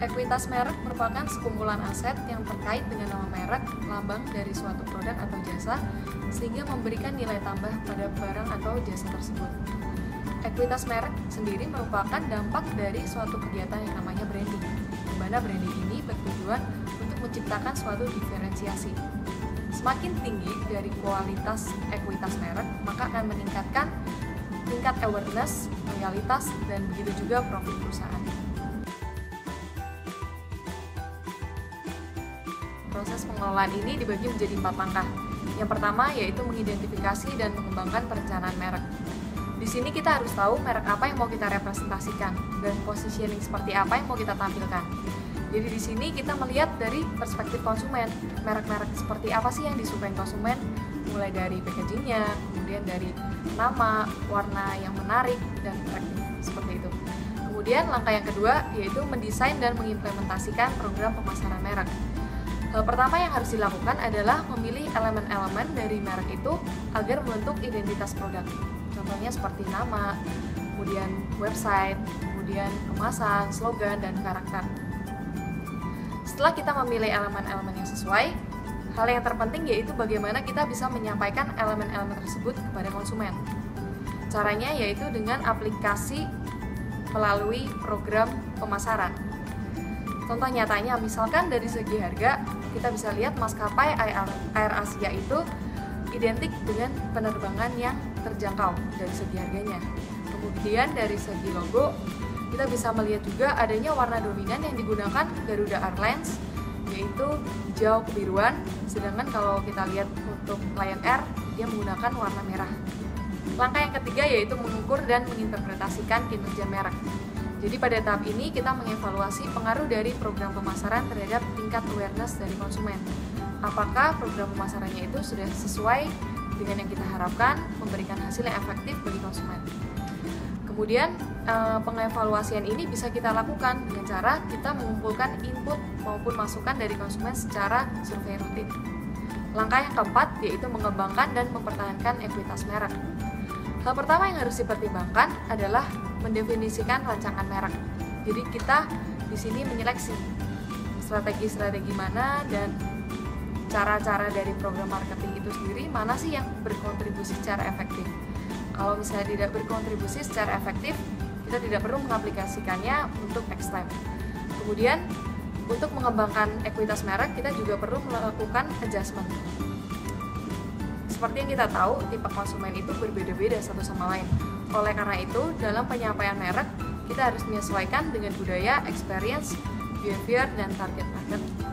Ekuitas merek merupakan sekumpulan aset yang terkait dengan nama merek, lambang dari suatu produk atau jasa, sehingga memberikan nilai tambah pada barang atau jasa tersebut. Ekuitas merek sendiri merupakan dampak dari suatu kegiatan yang namanya branding, di mana branding ini bertujuan untuk menciptakan suatu diferensiasi. Semakin tinggi dari kualitas ekuitas merek, maka akan meningkatkan tingkat awareness, loyalitas, dan begitu juga profit perusahaan. Proses pengelolaan ini dibagi menjadi empat langkah. Yang pertama yaitu mengidentifikasi dan mengembangkan perencanaan merek. Di sini kita harus tahu merek apa yang mau kita representasikan dan positioning seperti apa yang mau kita tampilkan. Jadi di sini kita melihat dari perspektif konsumen, merek-merek seperti apa sih yang disukai konsumen, mulai dari packagingnya, kemudian dari nama, warna yang menarik dan seperti itu. Kemudian langkah yang kedua yaitu mendesain dan mengimplementasikan program pemasaran merek. Hal pertama yang harus dilakukan adalah memilih elemen-elemen dari merek itu agar membentuk identitas produk. Contohnya seperti nama, kemudian website, kemudian kemasan, slogan, dan karakter. Setelah kita memilih elemen-elemen yang sesuai, hal yang terpenting yaitu bagaimana kita bisa menyampaikan elemen-elemen tersebut kepada konsumen. Caranya yaitu dengan aplikasi melalui program pemasaran. Contoh nyatanya, misalkan dari segi harga, kita bisa lihat maskapai Air Asia itu identik dengan penerbangan yang terjangkau dari segi harganya. Kemudian dari segi logo, kita bisa melihat juga adanya warna dominan yang digunakan Garuda Airlines yaitu hijau kebiruan sedangkan kalau kita lihat untuk Lion Air dia menggunakan warna merah. Langkah yang ketiga yaitu mengukur dan menginterpretasikan kinerja merek jadi pada tahap ini kita mengevaluasi pengaruh dari program pemasaran terhadap tingkat awareness dari konsumen. Apakah program pemasarannya itu sudah sesuai dengan yang kita harapkan, memberikan hasil yang efektif bagi konsumen. Kemudian eh, pengevaluasian ini bisa kita lakukan dengan cara kita mengumpulkan input maupun masukan dari konsumen secara survei rutin. Langkah yang keempat yaitu mengembangkan dan mempertahankan ekuitas merek. Hal pertama yang harus dipertimbangkan adalah mendefinisikan rancangan merek. Jadi kita di sini menyeleksi strategi-strategi mana dan cara-cara dari program marketing itu sendiri mana sih yang berkontribusi secara efektif. Kalau misalnya tidak berkontribusi secara efektif, kita tidak perlu mengaplikasikannya untuk next time. Kemudian untuk mengembangkan ekuitas merek, kita juga perlu melakukan adjustment seperti yang kita tahu, tipe konsumen itu berbeda-beda satu sama lain. Oleh karena itu, dalam penyampaian merek, kita harus menyesuaikan dengan budaya, experience, behavior, dan target market